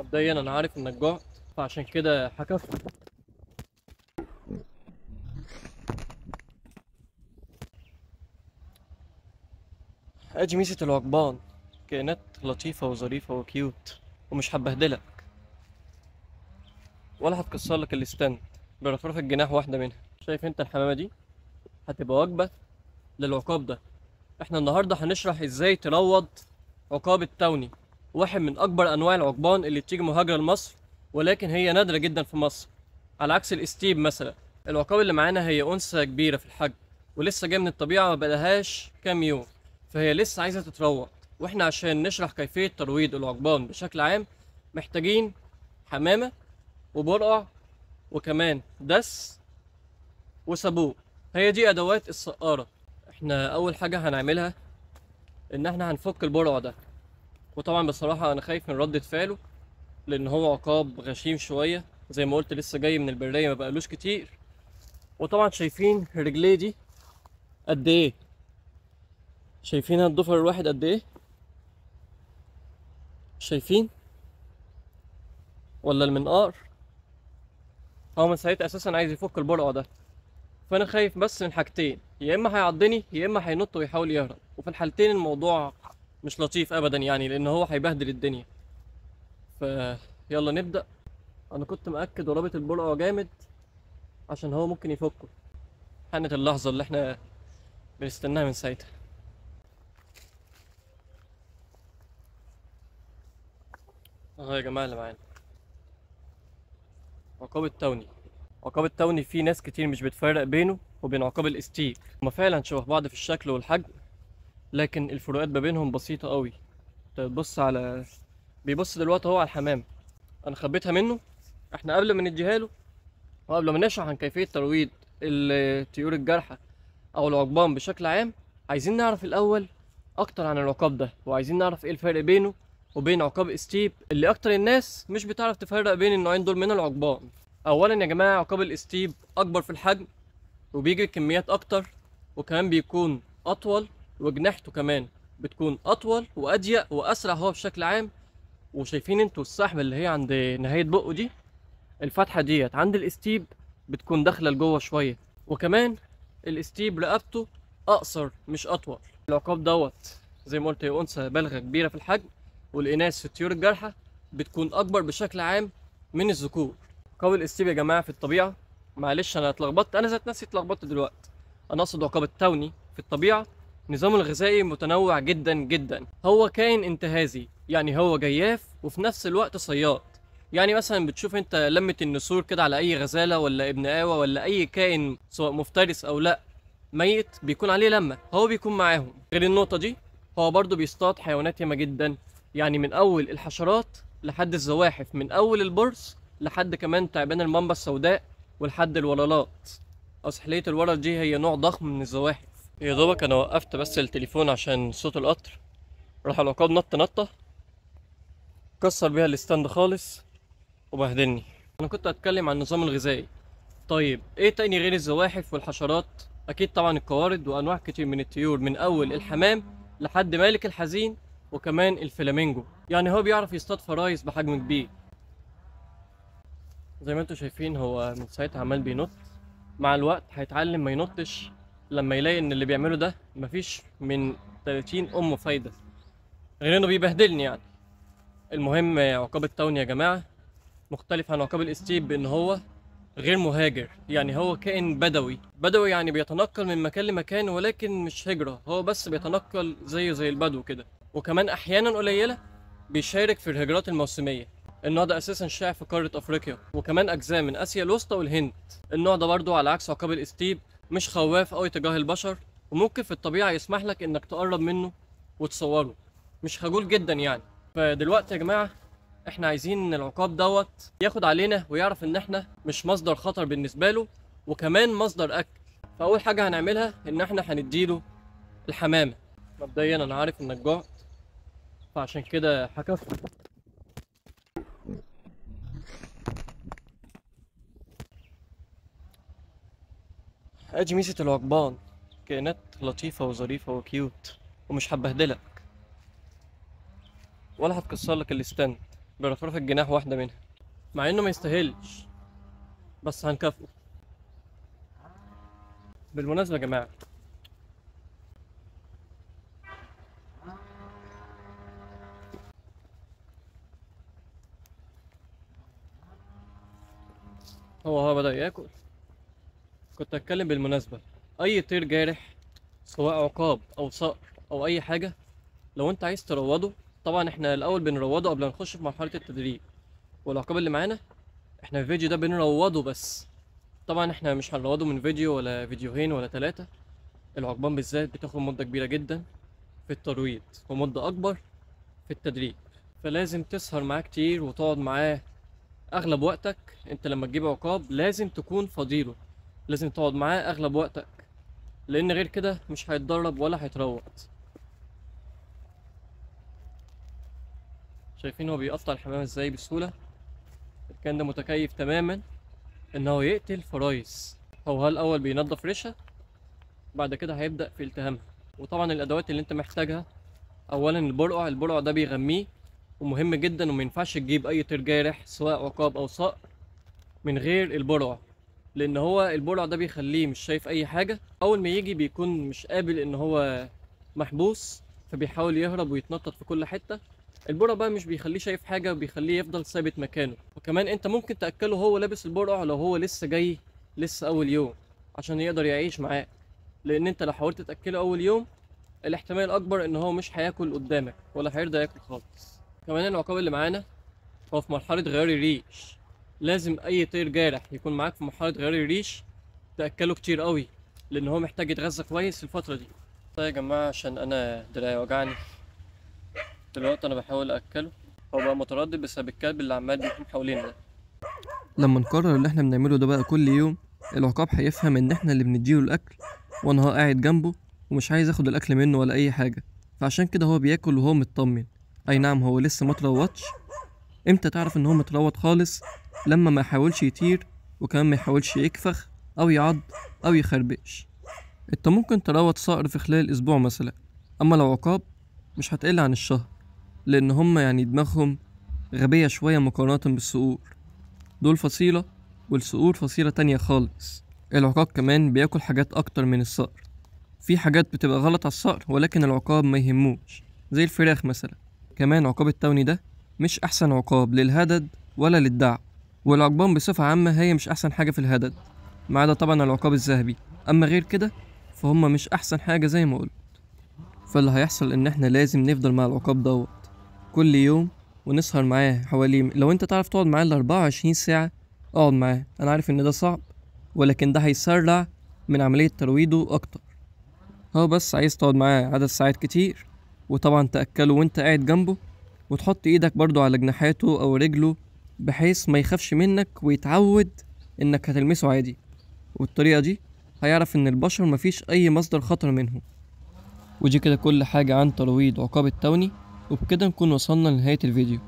مبدئيا أنا عارف إنك جوعت فعشان كده هكفي أدي ميزة العقبان كائنات لطيفة وظريفة وكيوت ومش هتبهدلك ولا هتكسر لك الاستند برفرفة جناح واحدة منها. شايف أنت الحمامة دي؟ هتبقى وجبة للعقاب ده. إحنا النهاردة هنشرح إزاي تروض عقاب التوني واحد من أكبر أنواع العقبان اللي بتيجي مهاجرة لمصر ولكن هي نادرة جدا في مصر. على عكس الإستيب مثلا العقاب اللي معانا هي أنثى كبيرة في الحجم ولسه جاية من الطبيعة بقالهاش كام يوم فهي لسه عايزة تتروض وإحنا عشان نشرح كيفية ترويض العقبان بشكل عام محتاجين حمامة وبرقع وكمان دس وصابون هي دي أدوات السقارة. إحنا أول حاجة هنعملها إن إحنا هنفك البرقع ده. وطبعا بصراحة أنا خايف من ردة فعله لأن هو عقاب غشيم شوية زي ما قلت لسه جاي من البرية ما بقالوش كتير. وطبعا شايفين رجليه دي قد إيه؟ شايفين الضفر الواحد قد إيه؟ شايفين؟ ولا المنقار؟ هو من ساعتها أساسا عايز يفك البرقع ده. فأنا خايف بس من حاجتين يا إما هيعضني يا إما هينط ويحاول يهرب. وفي الحالتين الموضوع مش لطيف ابدا يعني لأن هو هيبهدل الدنيا. فيلا نبدأ. أنا كنت مأكد ورابط البرقع جامد عشان هو ممكن يفكه. حانت اللحظة اللي إحنا بنستناها من ساعتها. أهو يا جماعة اللي معانا. عقاب التوني عقاب التوني فيه ناس كتير مش بتفرق بينه وبين عقاب الاستيك هما فعلا شبه بعض في الشكل والحجم. لكن الفروقات ما بينهم بسيطة قوي. تبص على بيبص دلوقتي هو على الحمام. أنا خبيتها منه إحنا قبل ما نديها له وقبل ما نشرح عن كيفية ترويض الطيور الجارحة أو العقبان بشكل عام عايزين نعرف الأول أكتر عن العقاب ده وعايزين نعرف إيه الفرق بينه وبين عقاب steppe اللي أكتر الناس مش بتعرف تفرق بين النوعين دول من العقبان. اولا يا جماعة عقاب ال steppe أكبر في الحجم وبيجري كميات أكتر وكمان بيكون أطول وجناحته كمان بتكون أطول وأضيق وأسرع هو بشكل عام. وشايفين أنتوا السحبه اللي هي عند نهاية بقه دي الفتحة ديت عند ال steppe بتكون داخلة لجوه شوية. وكمان ال steppe رقبته أقصر مش أطول. العقاب دوت زي ما قلت هي أنثى بالغه كبيرة في الحجم والإناث في الطيور الجارحه بتكون أكبر بشكل عام من الذكور. عقاب ال steppe يا جماعة في الطبيعة معلش أنا اتلخبطت أنا ذات نفسي اتلخبطت دلوقتي. أنا أقصد عقاب ال tawny في الطبيعة نظامه الغذائي متنوع جدا جدا. هو كائن انتهازي يعني هو جياف وفي نفس الوقت صياد. يعني مثلا بتشوف أنت لمة النسور كده على أي غزالة ولا ابن قاوة ولا أي كائن سواء مفترس أو لأ ميت بيكون عليه لمة. هو بيكون معاهم. غير النقطة دي هو برضو بيصطاد حيوانات ياما جدا. يعني من أول الحشرات لحد الزواحف من أول البرص لحد كمان تعبان المامبا السوداء ولحد الورلات. أو سحلية الورل دي هي نوع ضخم من الزواحف. يا دوبك أنا وقفت بس التليفون عشان صوت القطر. راح العقاب نط نطة كسر بيها الاستند خالص وبهدلني. أنا كنت اتكلم عن النظام الغذائي. طيب إيه تاني غير الزواحف والحشرات؟ أكيد طبعا القوارض وأنواع كتير من الطيور من أول الحمام لحد مالك الحزين وكمان الفلامينجو. يعني هو بيعرف يصطاد فرايس بحجم كبير. زي ما أنتم شايفين هو من ساعتها عمال بينط. مع الوقت هيتعلم ما ينطش. لما يلاقي إن اللي بيعمله ده مفيش من 30 أم فايدة غير إنه بيبهدلني يعني. المهم عقاب التوني يا جماعة مختلف عن عقاب الاستيب بإن هو غير مهاجر يعني هو كائن بدوي. بدوي يعني بيتنقل من مكان لمكان ولكن مش هجرة هو بس بيتنقل زيه زي البدو كده. وكمان أحيانا قليلة بيشارك في الهجرات الموسمية. النوع ده أساسا شائع في قارة أفريقيا وكمان أجزاء من آسيا الوسطى والهند. النوع ده برضو على عكس عقاب الاستيب مش خواف قوي تجاه البشر وممكن في الطبيعة يسمح لك إنك تقرب منه وتصوره. مش خجول جدا يعني. فدلوقتي يا جماعة إحنا عايزين إن العقاب دوت ياخد علينا ويعرف إن إحنا مش مصدر خطر بالنسبة له وكمان مصدر أكل. فأول حاجة هنعملها إن إحنا هنديله الحمامة. مبدئيا أنا عارف إنك جوعت فعشان كده هكفي ميزه العقبان كائنات لطيفة وظريفة وكيوت ومش هتبهدلك ولا هتكسر لك الاستند برفرف الجناح واحدة منها. مع إنه ما يستاهلش. بس هنكافئه. بالمناسبة يا جماعة. هو هو بدأ ياكل. كنت اتكلم بالمناسبة. أي طير جارح سواء عقاب أو صقر أو أي حاجة لو أنت عايز تروضه طبعا إحنا الأول بنروضه قبل ما نخش في مرحلة التدريب. والعقاب اللي معانا إحنا الفيديو ده بنروضه بس. طبعا إحنا مش هنروضه من فيديو ولا فيديوهين ولا ثلاثة العقبان بالذات بتاخد مدة كبيرة جدا في الترويض ومدة أكبر في التدريب. فلازم تسهر معاه كتير وتقعد معاه أغلب وقتك. أنت لما تجيب عقاب لازم تكون فضيلة. لازم تقعد معاه أغلب وقتك لأن غير كده مش هيتدرب ولا هيتروض شايفين هو بيقطع الحمام إزاي بسهولة؟ الكائن ده متكيف تماما إن هو يقتل فرايس. هو الأول بينظف ريشة؟ بعد كده هيبدأ في التهامها. وطبعا الأدوات اللي أنت محتاجها اولا البرقع البرقع ده بيغميه ومهم جدا وما ينفعش تجيب أي طير جارح سواء عقاب أو صقر من غير البرقع. لأن هو البرقع ده بيخليه مش شايف اي حاجة. اول ما يجي بيكون مش قابل ان هو محبوس فبيحاول يهرب ويتنطط في كل حتة. البرقع بقى مش بيخليه شايف حاجة وبيخليه يفضل ثابت مكانه. وكمان انت ممكن تأكله هو لابس البرقع لو هو لسه جاي لسه أول يوم عشان يقدر يعيش معاك لأن انت لو حاولت تأكله أول يوم الاحتمال الأكبر إن هو مش هياكل قدامك ولا هيرضى ياكل خالص. كمان العقاب اللي معانا هو في مرحلة غيار الريش. لازم أي طير جارح يكون معاك في مرحلة غيار الريش تأكله كتير قوي لأن هو محتاج يتغذى كويس في الفترة دي. طيب يا جماعة عشان أنا دراعي وجعني دلوقتي أنا بحاول أكله. هو بقى متردد بسبب الكلب اللي عمال بيكون حوالينا لما نكرر اللي إحنا بنعمله ده بقى كل يوم العقاب هيفهم إن إحنا اللي بنديله الأكل وأنا هو قاعد جنبه ومش عايز اخد الأكل منه ولا أي حاجة. فعشان كده هو بياكل وهو مطمن أي نعم هو لسه ما إمتى تعرف إن هو متروض خالص؟ لما ما يحاولش يطير وكمان ما يحاولش يكفخ أو يعض أو يخربش. أنت ممكن تروض صقر في خلال أسبوع مثلا أما لو عقاب مش هتقل عن الشهر لأن هما يعني دماغهم غبية شوية مقارنة بالصقور. دول فصيلة والصقور فصيلة تانية خالص. العقاب كمان بياكل حاجات أكتر من الصقر. في حاجات بتبقى غلط على الصقر ولكن العقاب ما يهموش زي الفراخ مثلا. كمان عقاب التوني ده مش أحسن عقاب للهدد ولا للدعم. والعقبان بصفة عامة هي مش أحسن حاجة في الهدد ما عدا طبعا العقاب الذهبي. أما غير كده فهم مش أحسن حاجة زي ما قلت. فاللي هيحصل إن إحنا لازم نفضل مع العقاب دوت كل يوم ونسهر معاه حوالي لو أنت تعرف تقعد معاه ال 24 ساعة اقعد معاه. أنا عارف إن ده صعب ولكن ده هيسرع من عملية ترويضه أكتر. هو بس عايز تقعد معاه عدد ساعات كتير وطبعا تأكله وأنت قاعد جنبه وتحط إيدك برضو على جناحاته أو رجله بحيث ما يخافش منك ويتعود إنك هتلمسه عادي. والطريقة دي هيعرف إن البشر مفيش أي مصدر خطر منهم. ودي كده كل حاجة عن ترويض عقاب التوني. وبكده نكون وصلنا لنهاية الفيديو.